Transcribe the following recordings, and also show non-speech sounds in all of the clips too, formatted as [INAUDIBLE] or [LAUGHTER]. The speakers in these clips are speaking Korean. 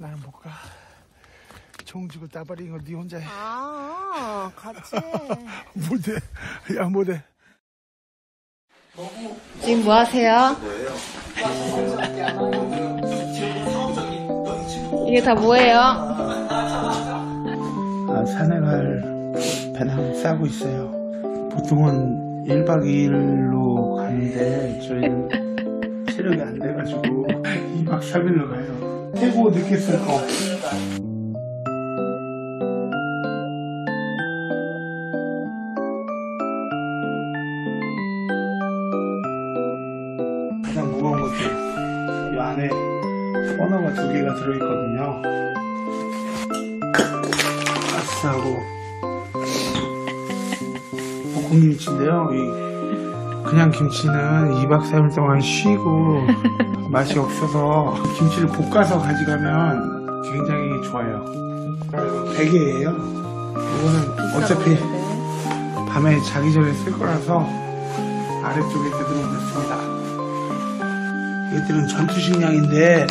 나는 못 가. 총 주고 따버리는 거네 혼자 해. 아, 같이. [LAUGHS] 못해. 야, 못해. 지금 뭐 하세요? 이게 다 뭐예요? 아, 산에 갈 배낭 싸고 있어요. 보통은 1박 2일로 가는데 저희는 체력이 안 돼가지고 [LAUGHS] 2박 3일로 가요. 늦게 쓸 거. 가장 무거운 것들 이 안에 버너가 두 개가 들어있거든요. 가스하고 볶음김치인데요. 이 그냥 김치는 2박 3일 동안 쉬고 맛이 없어서 김치를 볶아서 가져가면 굉장히 좋아요. 베개예요. 이거는 어차피 밤에 자기 전에 쓸 거라서 아래쪽에 되도록했습니다. 이것들은 전투식량인데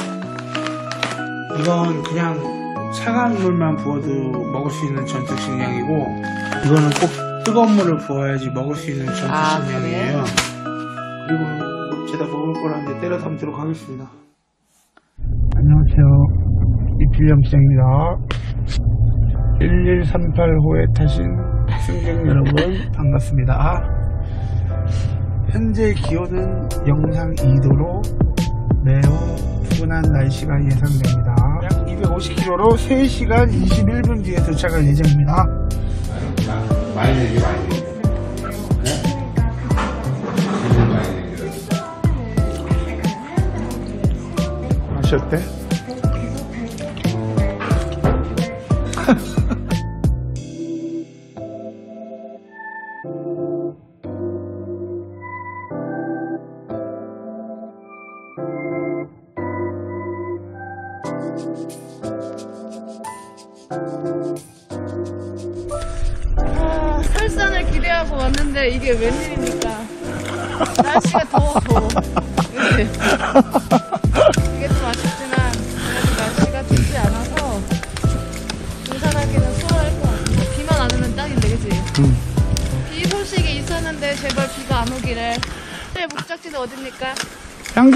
이건 그냥 차가운 물만 부어도 먹을 수 있는 전투식량이고 이거는 꼭 뜨거운 물을 부어야지 먹을 수 있는 아, 전투식량이에요. 그 제가 먹을 거라는데 때려 담도록 하겠습니다. 안녕하세요. 이필령 기장입니다. 1138호에 타신 승객 여러분 반갑습니다. 현재 기온은 영상 2도로 매우 푸근한 날씨가 예상됩니다. 약 250km로 3시간 21분 뒤에 도착할 예정입니다. 많이 내기 많이 맛이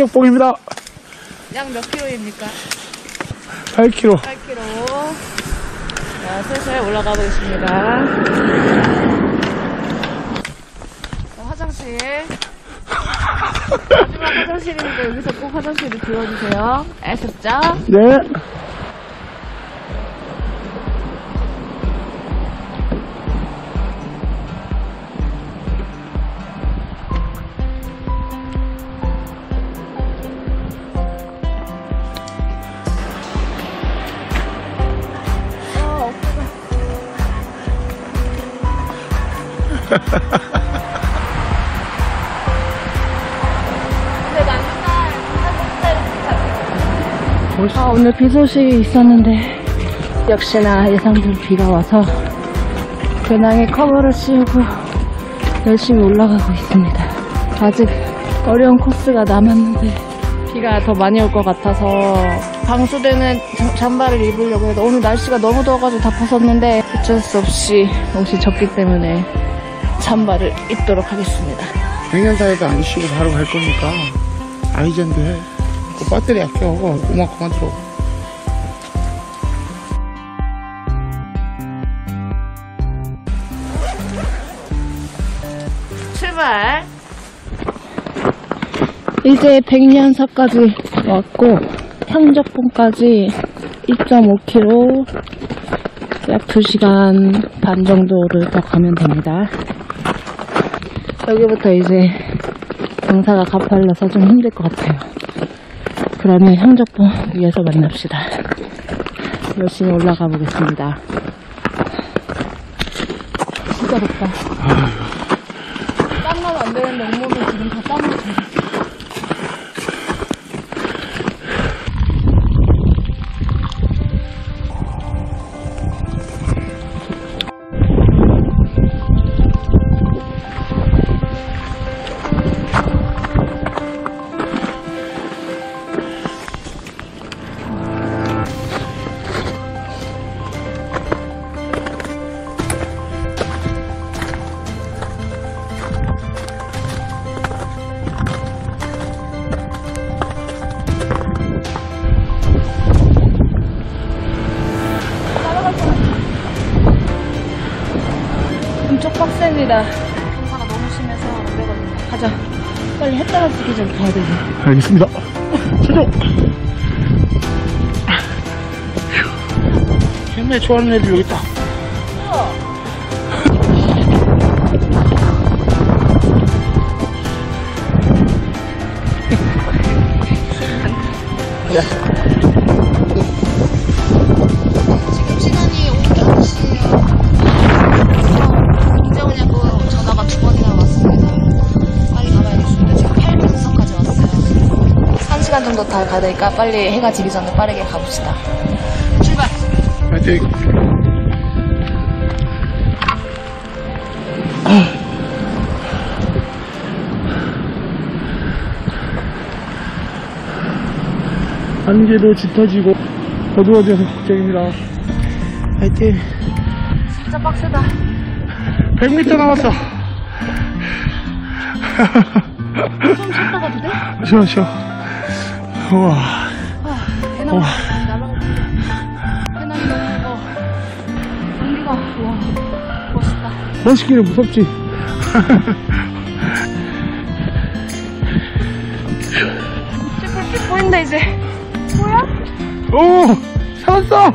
양적봉입니다. 약몇 킬로입니까? 8km. 8km. 자, 슬슬 올라가 보겠습니다. 자, 화장실. 마지막 화장실이니까 여기서 꼭 화장실을 지워주세요. 아셨죠? 네. 오늘 비 소식이 있었는데, 역시나 예상대로 비가 와서, 배낭에 커버를 씌우고, 열심히 올라가고 있습니다. 아직 어려운 코스가 남았는데, 비가 더 많이 올 것 같아서, 방수되는 잠- 잠바를 입으려고 해도, 오늘 날씨가 너무 더워가지고 다 벗었는데, 어쩔 수 없이 옷이 젖기 때문에, 잠바를 입도록 하겠습니다. 백년사에도 안 쉬고 바로 갈 거니까 아이젠도 해. 그 배터리 아껴. 오만큼만 들어. 출발! 이제 백년사까지 왔고 향적봉까지 2.5km 약 2시간 반 정도를 더 가면 됩니다. 여기부터 이제 경사가 가팔라서 좀 힘들 것 같아요. 그러면 향적봉 위에서 만납시다. 열심히 올라가 보겠습니다. 진짜 덥다. 땀나면 안 되는데 알겠습니다. 최종! 정말 좋아하는 애들 여기 있다. 지 시간 정도 더 가야 되니까 빨리 해가 지기 전에 빠르게 가봅시다. 출발! 파이팅! 안개도 짙어지고 어두워져서 걱정입니다. 파이팅! 진짜 빡세다. 100m 남았어. 좀 쉬었다 가도 돼? 쉬어, 쉬어. 우와. 배낭 날아가고 배낭이 너무 무거워. 공기가, 와, 멋있다. 멋있기는 무섭지. 이제 불빛 보인다, 이제. 뭐야? 오! 살았어!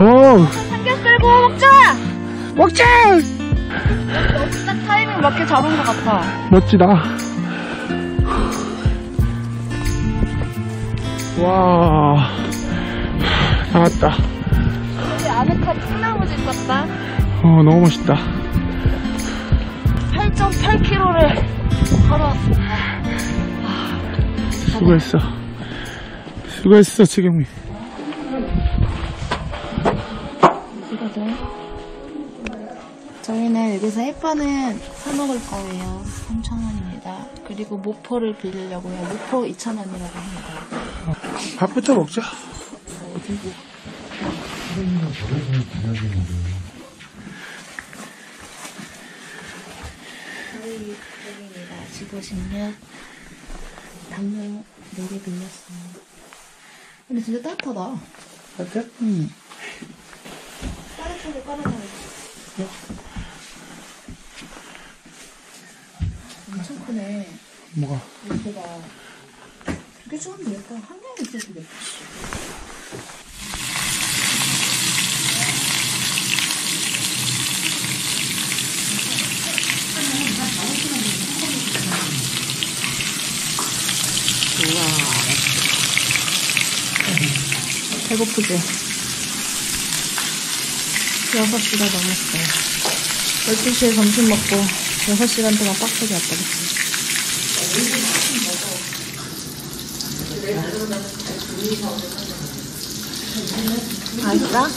오! 삼겹살 구워 먹자! 먹자! 딱 타이밍 맞게 잡은 것 같아. 멋지다. 와. 나왔다. 우리 아늑한 풍나무집 같다. 어, 너무 멋있다. 8.8km를 걸어왔습니다. 수고했어. 수고했어, 지금이. 이거든. 저희는 여기서 햇반은 사 먹을 거예요. 3,000원입니다. 그리고 모포를 빌리려고 해요. 모포 2,000원이라고 합니다. 밥부터 먹자. 저희 여기입니다. 지도 16. 당뇨 4개 빌렸어요. 근데 진짜 따뜻하다. 어때? 응. 따뜻하게 깔아놔요. 엄청 크네. 뭐가? 이렇게가 주면 되겠다. 한 개는 있어도 되겠다. 배고프지? 6시가 넘었어요. 12시에 점심 먹고 6시간 동안 빡세게 왔다 갔어. 맛있다?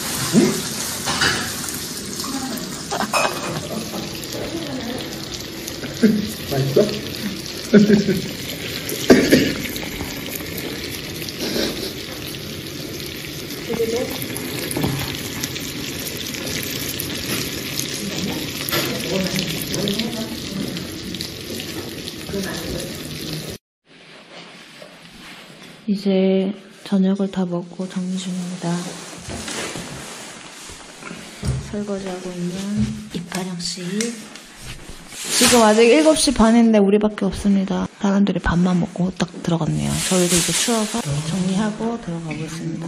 맛있어? 이제 저녁을 다 먹고 정리 중입니다. 설거지하고 있는 이파령 씨. 지금 아직 7시 반인데 우리밖에 없습니다. 사람들이 밥만 먹고 후딱 들어갔네요. 저희도 이제 추워서 정리하고 들어가 보겠습니다.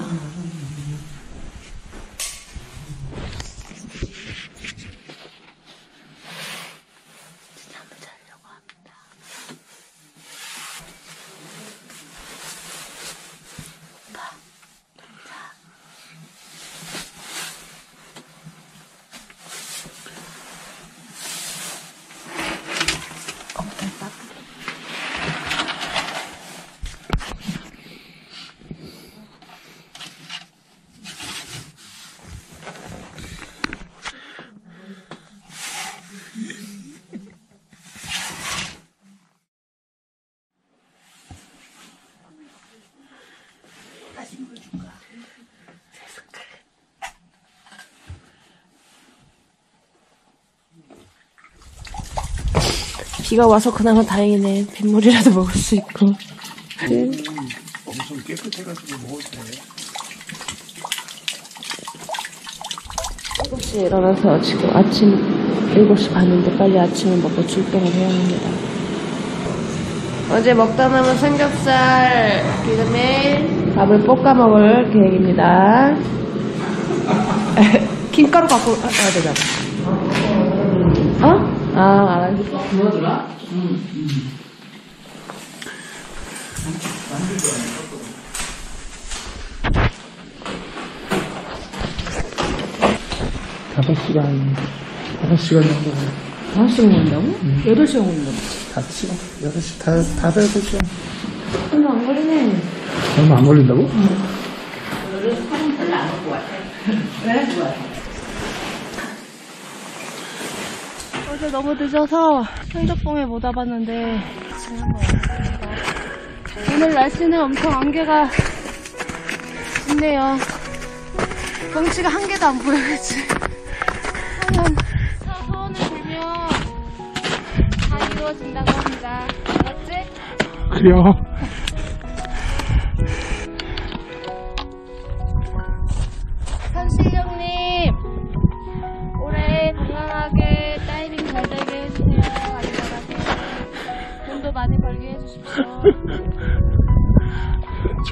비가 와서 그나마 다행이네. 빗물이라도 [LAUGHS] 먹을 수 있고. 엄청 깨끗해가지고 먹어도 돼. 7시에 일어나서 지금 아침 7시 반인데 빨리 아침을 먹고 출동을 해야 합니다. 어제 먹다 남은 삼겹살 기름에 밥을 볶아 먹을 계획입니다. 김가루 갖고 와야 되잖아. 어? 아, 알았어. 다섯 시간, 다섯 시간 정도. 5시 먹는다고? 8시간 먹는다고? 다섯 시간? 여섯 시, 다, 다섯, 여섯 시간. 얼마 안 걸리네. 얼마 안 걸린다고? 어제 너무 늦어서 현적봉에 못 와봤는데. 오늘 날씨는 엄청 안개가 있네요. 경치가 한 개도 안 보여, 그치? 하면 서 소원을 빌면 다 이루어진다고 합니다. 맞지? 그래요.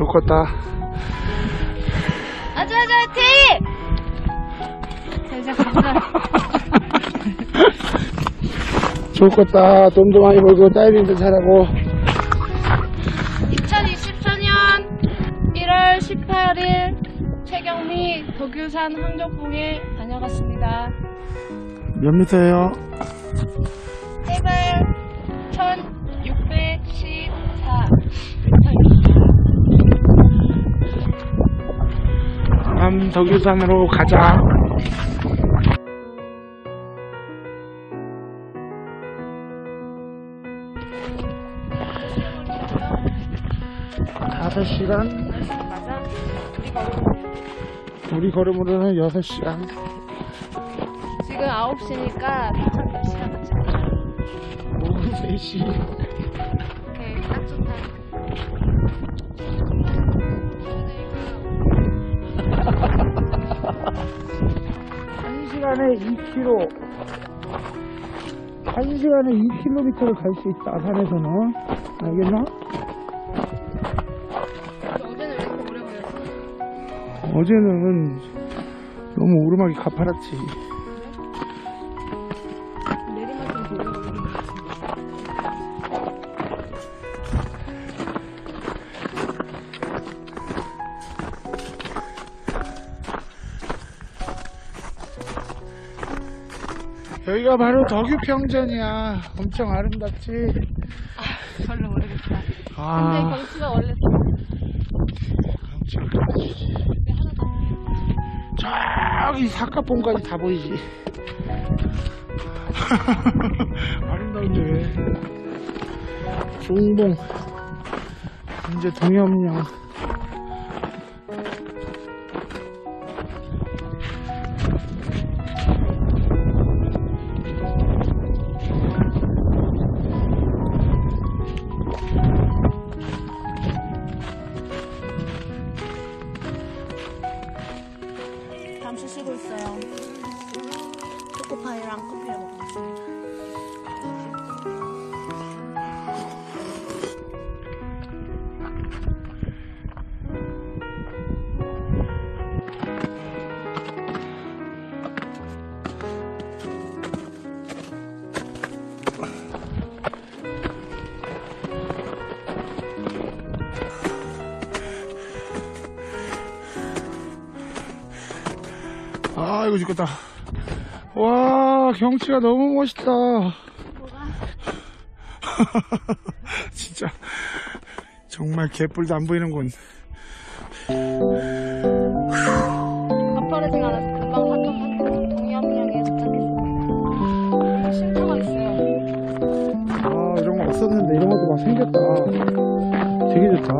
좋겠다. 아주 아주 화이팅! [LAUGHS] 좋겠다. 돈도 많이 벌고, 다이빙도 잘하고. 2024년 1월 18일 최경미 도교산 항적봉에 다녀갔습니다. 몇 미터예요? 덕유산으로 가자. 다섯 시간, 맞아? 우리 걸음으로는 여섯 시간. 지금 9시니까 한 10시간 같이 가자. 오후 3시. 1시간에 2km 1시간에 2km를 갈 수 있다 산에서는 알겠나? 어제는 왜 이렇게 오래 걸렸어? 어제는 너무 오르막이 가파랐지 여기가 바로 덕유평전이야. 엄청 아름답지? 별로 모르겠다. 근데 아, 경치가 원래 엄청 아름답지. 저기 사카봉까지 다 보이지. [LAUGHS] 아름다운데. 중봉. 이제 동해없냐. 아, 이거 죽겠다. 와, 경치가 너무 멋있다. [LAUGHS] 진짜. 정말 개뿔도 안 보이는군. 가파르지 않아서 금방 도착했습니다. 쉼터가 있어요. 아, 이런 거 없었는데, 이런 것도 막 생겼다. 되게 좋다.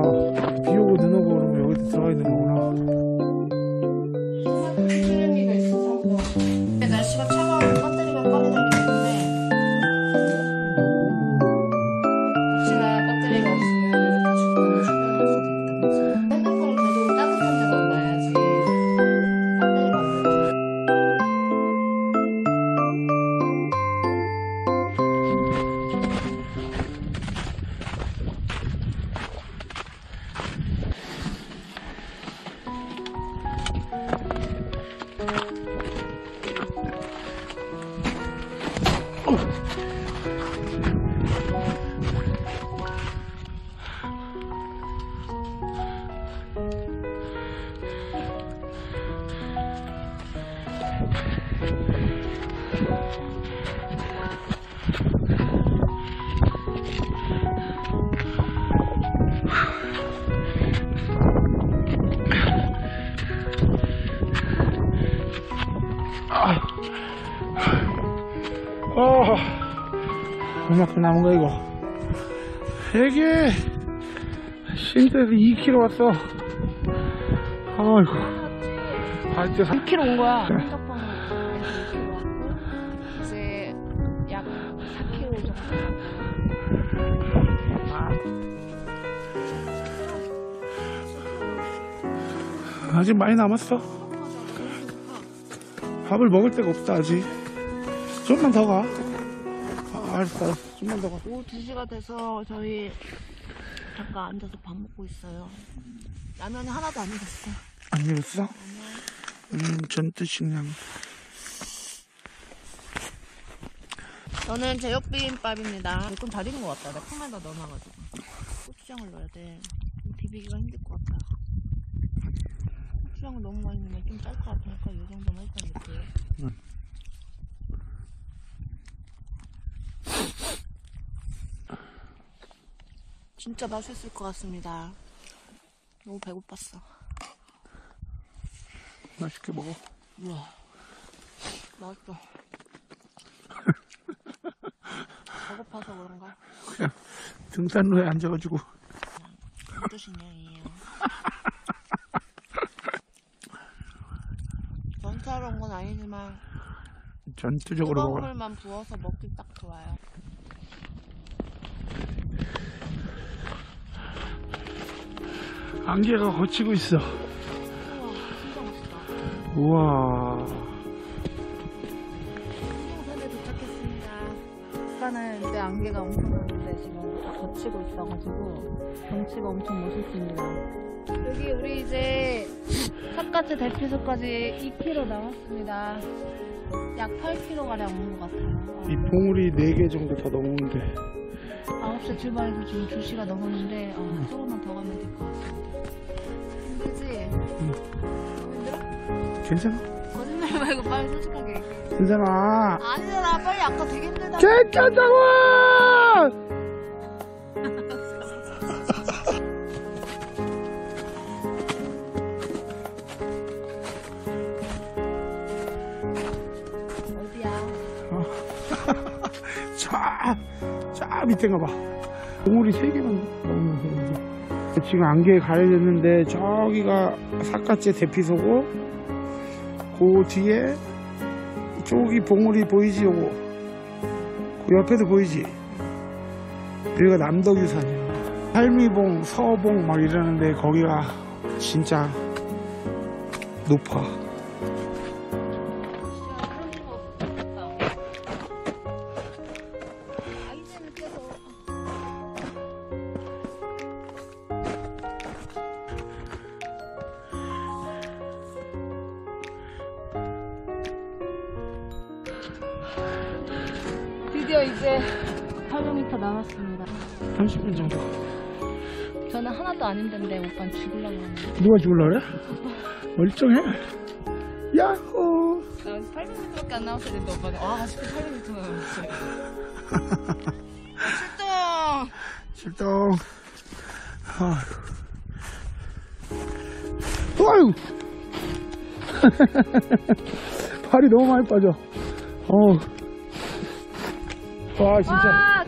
얼마큼 남은 거야, 이거? 이게, 신대에서 2km 왔어. 아이고. 아, 진짜. 6km 온 거야. 그래. 한적방으로 2km 왔고 이제 약 4km 정도. 아직 많이 남았어. 밥을 먹을 데가 없다, 아직. 좀만 더 가. 아, 알았어, 알았어. 좀만 더 가. 오후 2시가 돼서 저희 잠깐 앉아서 밥 먹고 있어요. 라면이 하나도 안 익었어. 안 익었어? 음, 전투식량. 저는 제육비빔밥입니다. 조금 잘 익은 것 같다. 내가 콩에다 넣어놔가지고. 고추장을 넣어야 돼. 비비기가 힘들 것 같다. 고추장을 너무 많이 넣으면 좀 짤 것 같으니까 이 정도만 일단 넣을게요. 응. 진짜 맛있을 것 같습니다. 너무 배고팠어. 맛있게 먹어. 우와. 맛있어. [LAUGHS] 배고파서 그런가? 그냥 등산로에 앉아가지고. 전투식량이에요. 전투하러 온건 아니지만 전투적으로 뜨거운 먹어라. 물만 부어서 먹기 딱 좋아요. 안개가 거치고 있어. 우와. 수영산에 도착했습니다. 아까는 이때 안개가 엄청 많은데 지금 다 거치고 있어가지고 경치가 엄청 멋있습니다. 여기 우리 이제 삿갓제 대피소까지 2km 남았습니다. 약 8km 가량 온 것 같아요. 이 봉우리 4개 정도 더 넘는데. 9시에 출발해서 지금 2시가 넘었는데 어, 조금만 더 가면 될 것 같습니다. 힘들지? 너무 힘들어? 괜찮아? 거짓말 말고 빨리 솔직하게 얘기해. 괜찮아. 아니잖아 빨리 아까 되게 힘들다 괜찮다고! 어디야? [LAUGHS] 자, 자 밑에가 봐. 봉우리 3개만 넘으면 되는데. 지금 안개 가려졌는데 저기가 삿갓제 대피소고 그 뒤에 저기 봉우리 보이지 요거 그 옆에도 보이지 여기가 남덕유산이야 할미봉 서봉 막 이러는데 거기가 진짜 높아 죽을라 그래? 멀쩡해? 야호. 나 800m밖에 안 남았어야 되는데 오빠는 와 아직도 800m 남았어. [LAUGHS] 출동! 출동. 아유 아유 발이 너무 많이 빠져. 어우 와 진짜. 와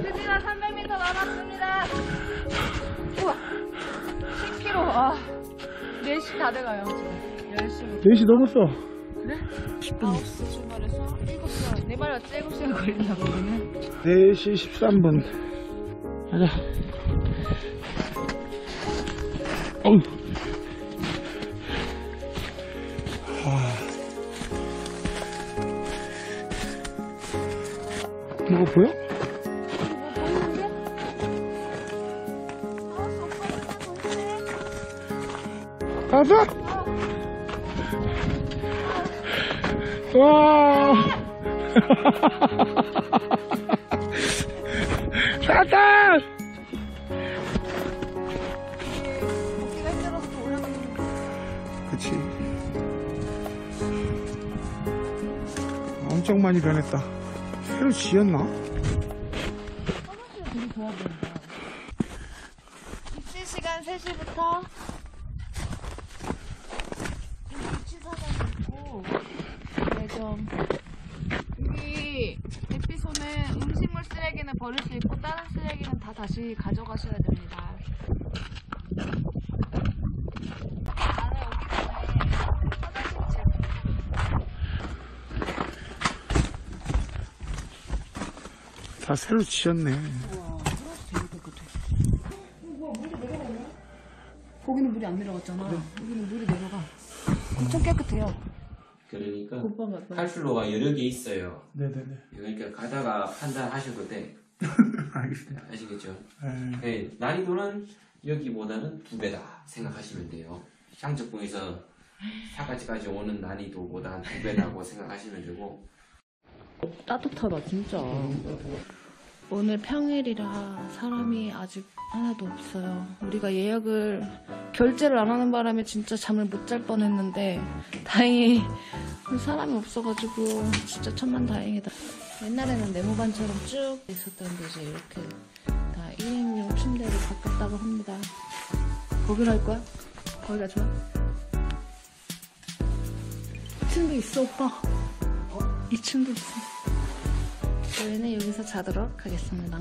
4시 다 돼가요 지금. 10시. 4시 넘었어. 그래? 9시 출발해서 7시간 내말 맞지? 7시간 걸린다고 우리는 4시 13분. 가자. 어우 가자 와! [LAUGHS] 찾았다! 그치. 엄청 많이 변했다. 새로 지었나? 입실 시간 3시부터 위치 사장 있고 매점 여기 대피소는 음식물 쓰레기는 버릴 수 있고 다른 쓰레기는 다 다시 가져가셔야 됩니다. 안에 오기 전에 화장실 지역 다 새로 지었네. 거기는 물이 안 내려갔잖아. 여기는 물이 내려가. 엄청 깨끗해요. 그러니까 탈출로가 여러 개 있어요. 네네네. 그러니까 가다가 판단하셔도 돼. [LAUGHS] 알겠습니다. 아시겠죠? 네. 네, 난이도는 여기보다는 두 배다 생각하시면 돼요. 향적봉에서 사까지까지 오는 난이도보다 두 배다고 생각하시면 되고 따뜻하다 진짜. 오늘 평일이라 사람이 아직 하나도 없어요. 우리가 예약을 결제를 안 하는 바람에 진짜 잠을 못 잘 뻔했는데 다행히 사람이 없어가지고 진짜 천만다행이다. 옛날에는 네모반처럼 쭉 있었던데 이제 이렇게 다 1인용 침대로 바꿨다고 합니다. 거기로 할 거야? 거기가 좋아? 2층도 있어 오빠 2층도 있어 저희는 여기서 자도록 하겠습니다.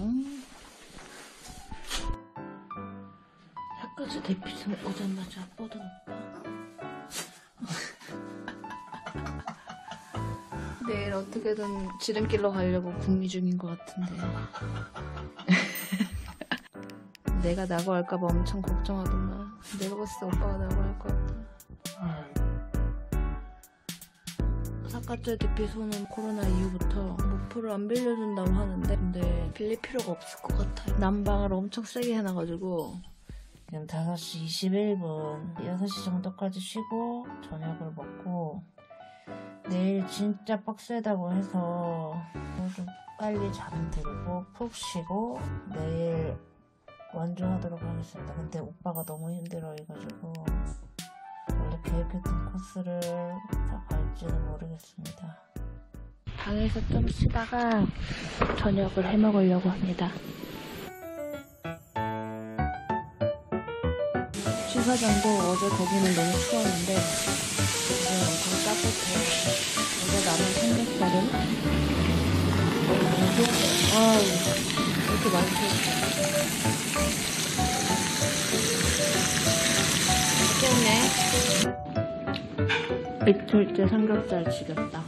약까지 대피소 오자마자 뻗은 오빠. [LAUGHS] 내일 어떻게든 지름길로 가려고 궁리 중인 것 같은데. [LAUGHS] 내가 나고 할까봐 엄청 걱정하더만. 내가 봤을 때 오빠가 나고 할 것 같아. 사카트 대피소는 코로나 이후부터 목표를 안 빌려준다고 하는데 근데 빌릴 필요가 없을 것 같아요. 난방을 엄청 세게 해놔가지고 지금 5시 21분 6시 정도까지 쉬고 저녁을 먹고 내일 진짜 빡세다고 해서 모두 빨리 잠들고 푹 쉬고 내일 완주하도록 하겠습니다. 근데 오빠가 너무 힘들어 해가지고 계획했던 코스를 다 갈지는 모르겠습니다. 방에서 좀 쉬다가 저녁을 해 먹으려고 합니다. 취사장도 어제 거기는 너무 추웠는데 이제 엄청 따뜻해요. 어제 남은 삼겹살은 아우 이렇게 많이 추웠어. 맛있겠네. 이틀째 삼겹살 지겹다.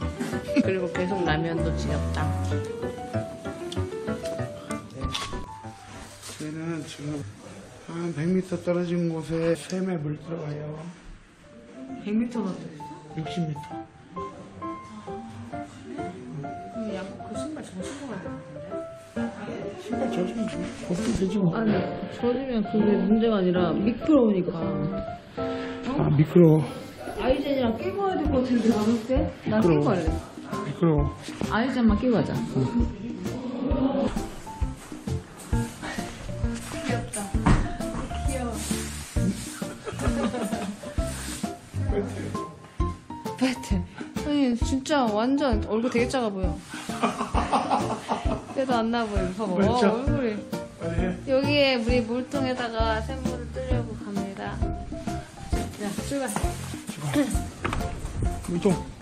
그리고 계속 라면도 지겹다. 저희는 지금 한 100m 떨어진 곳에 샘에 물 들어가요. 100m나 60m. 그 신발 저 신고 가야 되는데? 신발 젖으면 벗으면 되지 뭐. 아니, 젖으면 그게 문제가 아니라 미끄러우니까. 아, 미끄러워. 아이젠이랑 끼고 와야 될 것 같은데, 때? 난 끼고 미끄러워. 갈래. 미끄러워. 아이젠만 끼고 가자. 배트. 아니 진짜 완전 얼굴 되게 작아 보여. [LAUGHS] 때도 안 나 보여. 봐봐. 와? 얼굴이. 여기에 우리 물통에다가 갑니다. 자, 출발. 물통.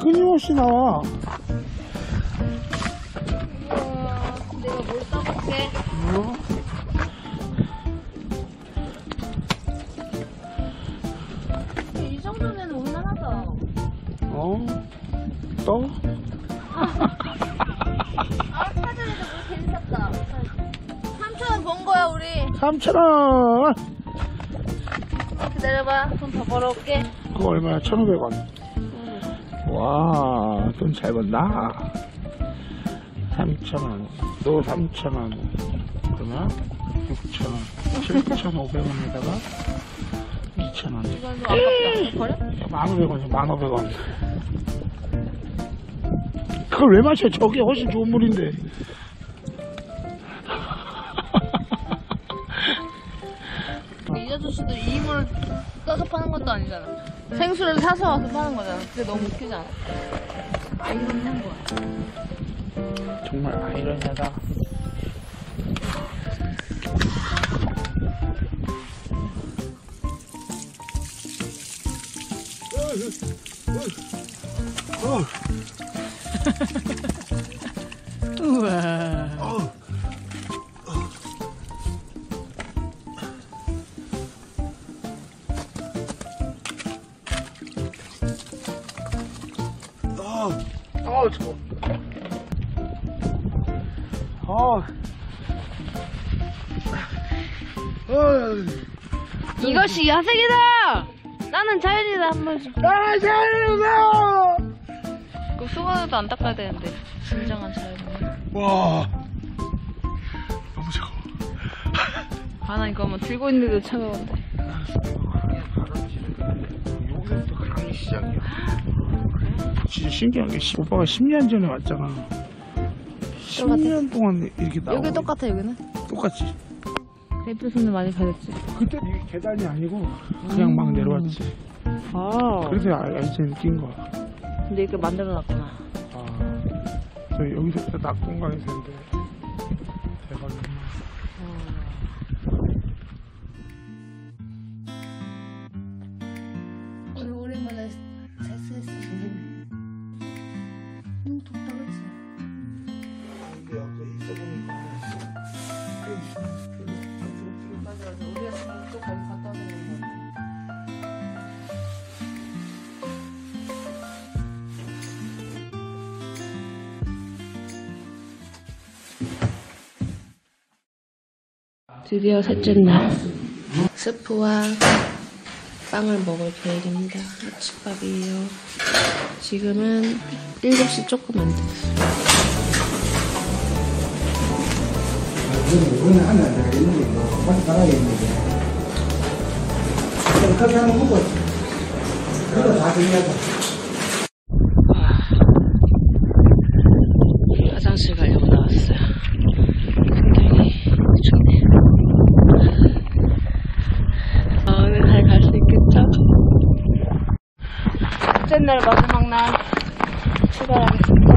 끊임없이 나와 내가 뭘 써볼게 어? 이 정도면 올만하죠 어? 떠? 3,000원 아, 뭐 기다려봐 돈 더 벌어올게 그거 얼마야? 1,500원 와, 돈 잘 번다. 3,000원. 또 3,000원. 그러면 6,000원. 7,500원에다가 2,000원. 이건 좀 아깝다. 버려? 1,500원, 1,500원. 그걸 왜 마셔? 저게 훨씬 좋은 물인데. 이 아저씨도 이 물을 떠서 파는 것도 아니잖아. 생수를 사서 와서 파는 거잖아. 그게 너무 웃기지 않아? 아이러니한 거야. 정말 아이러니하다. 아, 이것이 야생이다! 나는 자연이다, 한 번씩. 나라 잘해요! 그 수건으로도 안 닦아야 되는데. 진정한 자연은. 와. 너무 차가워. 아, 나 이거 뭐 들고 있는데도 차가운데. 여기서부터 강의 시작이야. 진짜 신기한 게, 시- 오빠가 10년 전에 왔잖아. 10년 동안 이렇게 나오고. 여기 똑같아, 여기는. 똑같지. 대표 손을 많이 가졌지. 그때 이게 계단이 아니고, 그냥 막 내려왔지. 아. 그래서 알- 알지 느낀 거야. 근데 이렇게 만들어 놨구나. 아, 저 여기서부터 낙동강에서 했는데 드디어 셋째 날 스프와 빵을 먹을 계획입니다. 아침밥이에요. 지금은 7시 조금 안 됐어요. 화장실 가려고 나왔어요. 굉장히 춥네요. 아, 오늘 잘 갈 수 있겠죠? 첫째 날 마지막 날 출발하겠습니다.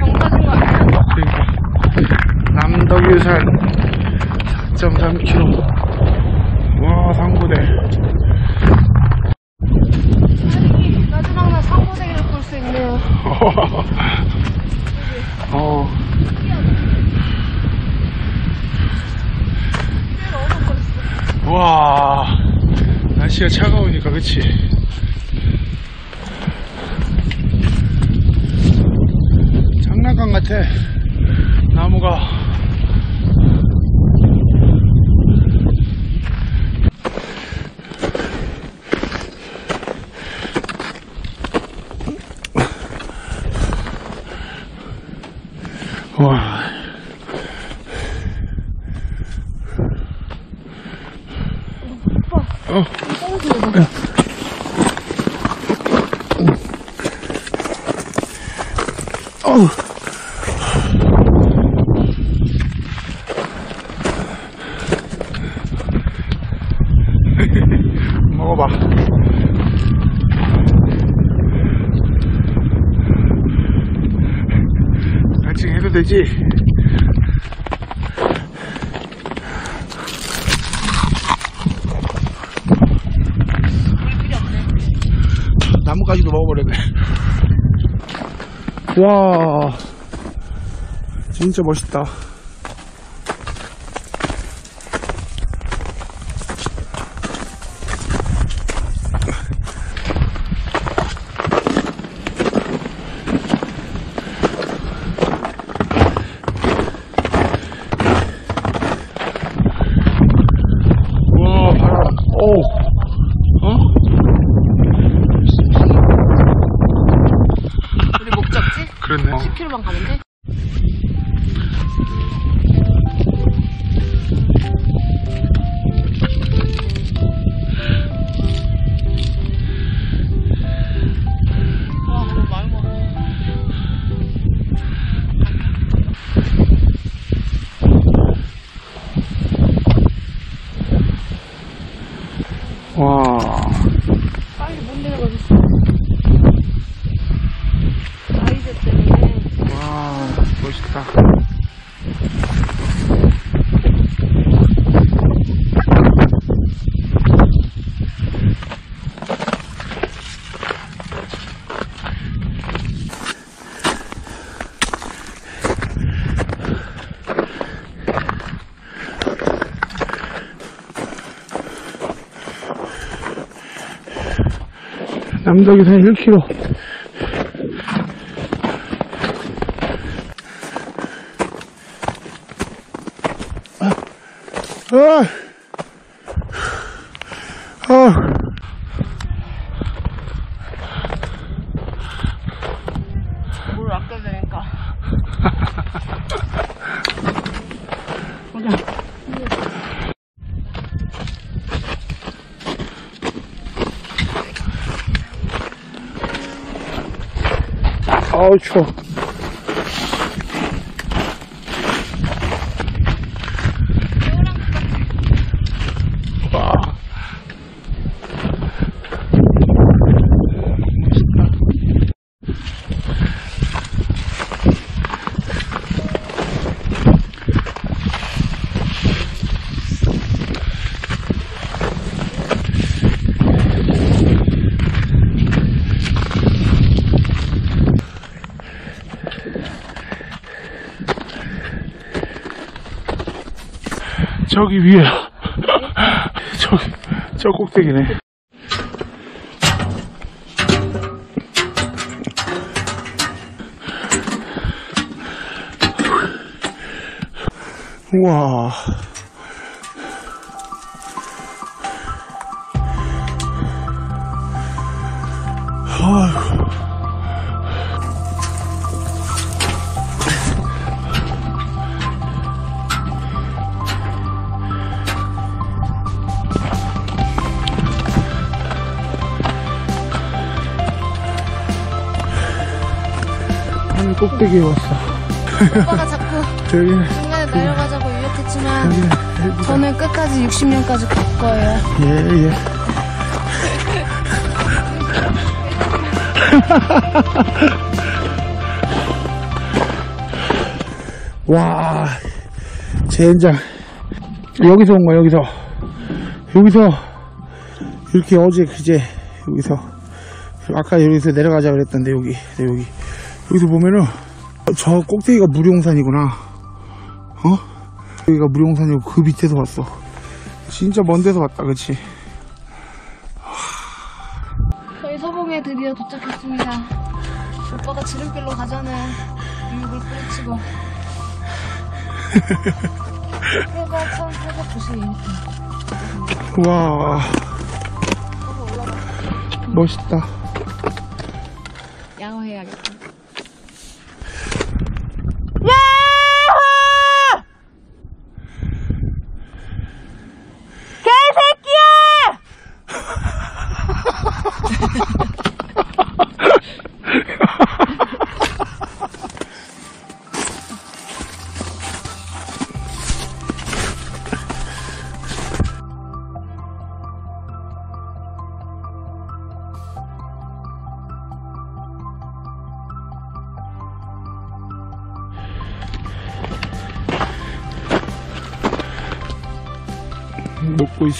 경사진 거 아니야? 남덕유산 4.3km. 와, 상고대. 마지막 날 상고대기를 볼 수 있네요. 어. 와, 날씨가 차가우니까, 그치? 장난감 같아. 나무가. 와. 어. 어우. 먹어봐. 같이 해도 되지? 나무까지도 먹어버렸네. 와, 진짜 멋있다. 남덕에서 1km. 아 저기 위에. [LAUGHS] 저기 저 꼭대기네. 우와. 아이고 꼭대기에 왔어. 오빠가 자꾸 중간에 내려가자고 유혹했지만 저는 끝까지 60년까지 갈 거예요. 예예. [LAUGHS] 와 젠장. 여기서 온 거야 여기서. 여기서 이렇게 어제 그제 여기서. 아까 여기서 내려가자 그랬던데 여기. 네, 여기. 여기서 보면은 저 꼭대기가 무룡산이구나 어? 여기가 무룡산이고 그 밑에서 왔어 진짜 먼 데서 왔다 그치 저희 서봉에 드디어 도착했습니다. 오빠가 지름길로 가자는 유혹을 뿌리치고 해가 1892m. 와 멋있다 양호해야겠다.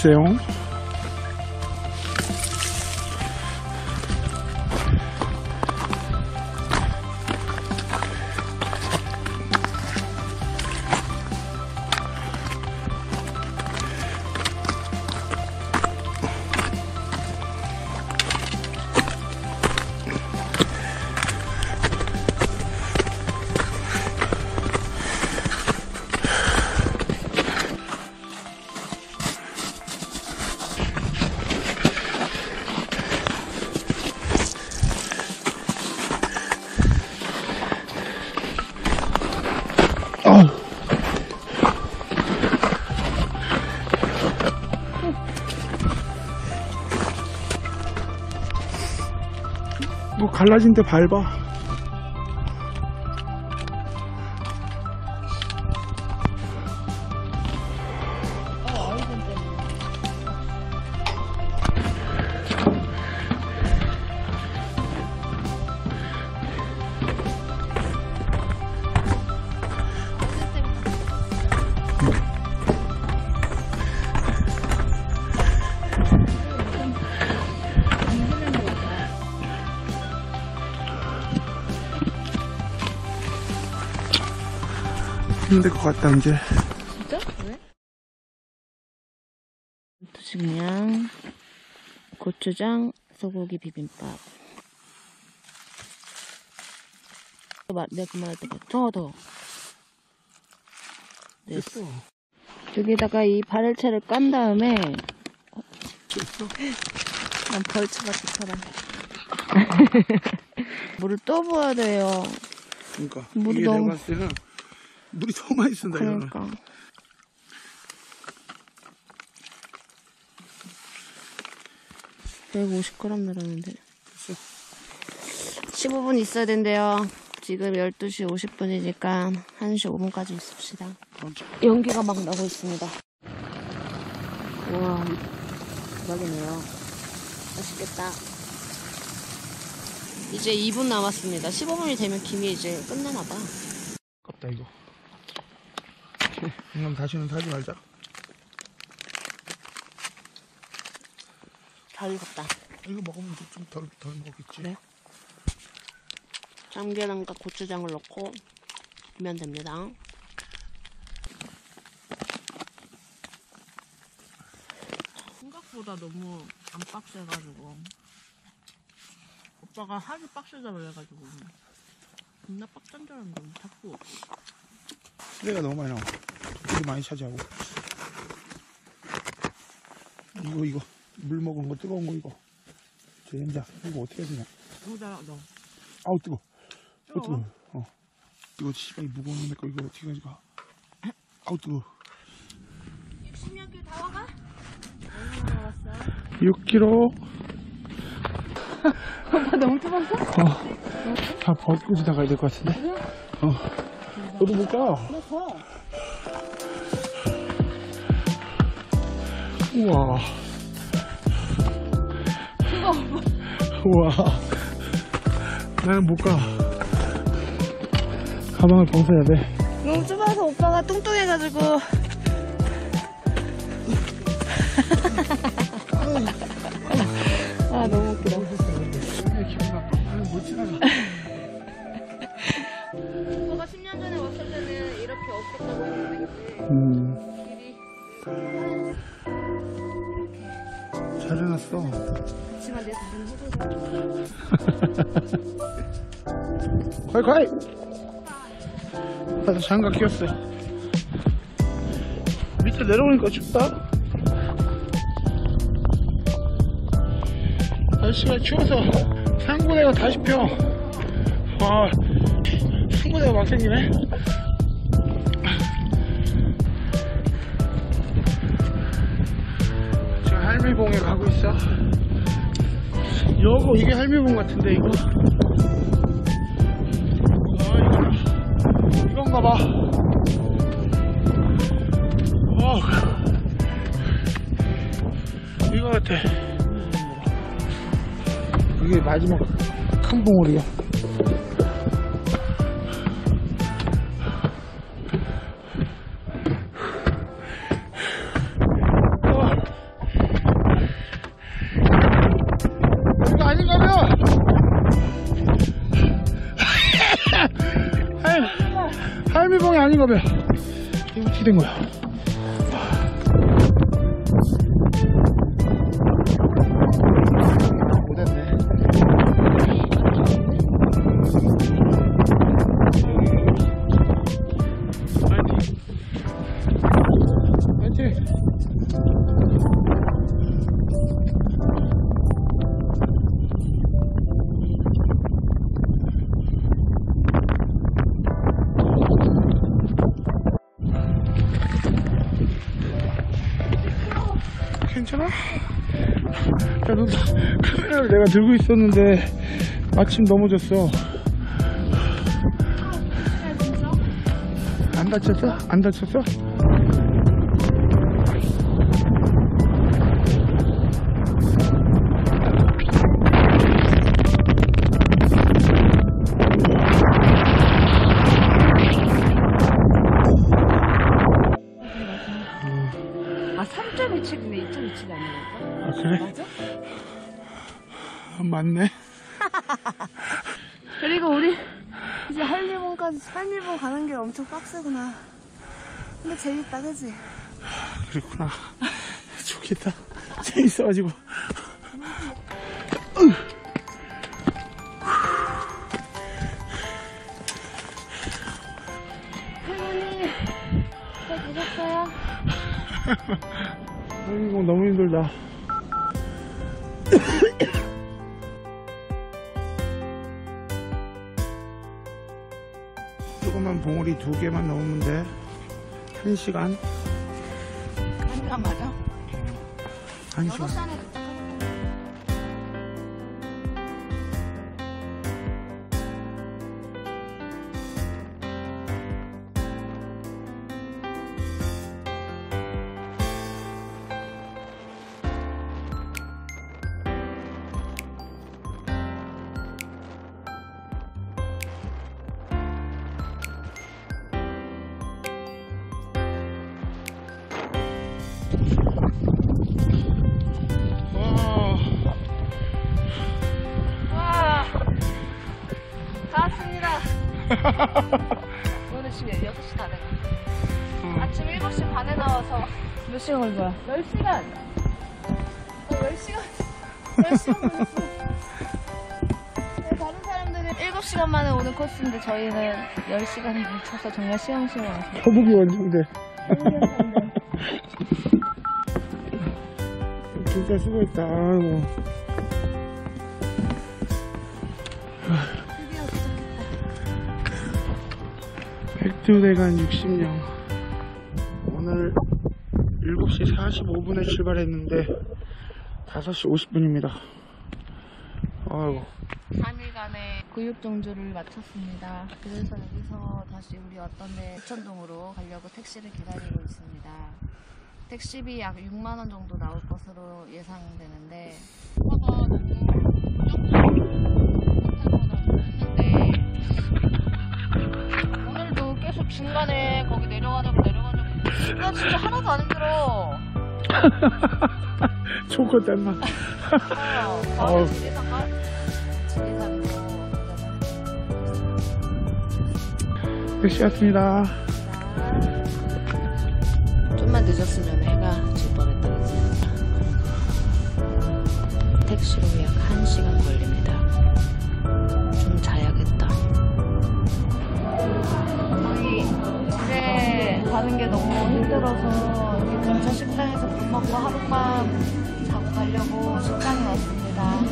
먹 갈라진 데 밟아. 힘들 것 같다 이제. 식량, 고추장, 소고기 비빔밥. 마- 내가 그 말할 때가 더 더. 됐어. 여기다가 이 발열체를 깐 다음에 어, 난 벌초가 좋더라. [LAUGHS] 물을 또 부어야 돼요. 그러니까 물이 너무- 내가 봤을 때는 물이 더 많이 쓴다 이거는. 그러니까. (150g) 넣었는데. 15분 있어야 된대요. 지금 12시 50분이니까 1시 5분까지 있읍시다. 연기가 막 나고 있습니다. 우와 대박이네요. 맛있겠다. 이제 2분 남았습니다. 15분이 되면 김이 이제 끝나나봐. 아깝다 이거. 그럼 다시는 사지 말자. 다 익었다 이거 먹으면 좀덜 덜 먹겠지. 그래? 참기름과 고추장을 넣고 하면 됩니다. 생각보다 너무 안 빡세가지고 오빠가 하기 빡세다 그래가지고 겁나 빡센 줄 알았는데 자꾸 쓰레가 너무 많이 나와. 되게 많이 차지하고. 이거 이거 물 먹은 거 뜨거운 거 이거. 저 연자 이거 어떻게 해야 되냐? 여기다 넣어 아우 뜨거. 어 뜨거. 어. 이거 씨발 무거운 놈의 거 이거 어떻게 가지고? 아우 뜨거. 16개 다 와가? 6kg. 오빠 너무 뜨거웠어? 어. 다 벗고 나가야 될 것 같은데. 어. 너도 못 가. 우와. 우와. 나는 못 가. 가방을 벗어야 돼. 너무 좁아서 오빠가 뚱뚱해가지고 아 너무 웃기다 나빠. 나는 못 지나가. 음. 길이 잘 해놨어. 그치만 내 다리는 허전해 콸콸! 나도 장갑 끼웠어. 밑에 내려오니까 춥다. 날씨가 추워서 상고대가 다시 펴. 와, 상고대가 막 생기네. 할미봉에 가고 있어. 여거 이게 할미봉 같은데 이거. 아, 이거, 이건가 봐. 어, 이거 같아. 이게 마지막 큰 봉우리야. 이거 내가 들고 있었는데 마침 넘어졌어. 안 다쳤어? 안 다쳤어? 아, 맞네. [LAUGHS] 그리고 우리 이제 한일봉까지 한일봉 가는 게 엄청 빡세구나 근데 재밌다 그지? 그렇구나. [LAUGHS] 좋겠다. 재밌어가지고. 할머니 잘 계셨어요? [LAUGHS] 아이고, 너무 힘들다. 봉우리 두 개만 넣으면 돼. 한 시간? 한 시간 맞아? 한 시간. 오늘 지금 6시 다 돼가. 아침 7시 반에 나와서 몇 시간 걸 거야? 10시간. 어, 10시간. 10시간 걸렸어. 네, 다른 사람들은 7시간 만에 오는 코스인데 저희는 10시간이 뭉쳐서 정말 시험시험 와서. 거북이 원정대. 진짜 수고했다. 아이고. 백두대간 60령. 오늘 7시 45분에 출발했는데 5시 50분입니다. 아이고. 3일간의 교육 종주를 마쳤습니다. 그래서 여기서 다시 우리 어떤 데 부천동으로 가려고 택시를 기다리고 있습니다. 택시비 약 6만 원 정도 나올 것으로 예상되는데 계속 중간에 거기 내려가자고 내려가자고 나 진짜 하나도 안 힘들어. 좋겠다, 마 어, 택시 왔습니다. 좀만 늦었으면 해가 가는 게 너무 힘들어서 여기 근처 식당에서 밥 먹고 하룻밤 자고 가려고 식당에 왔습니다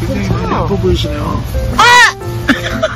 굉장히 많이 아파 보이시네요. [LAUGHS]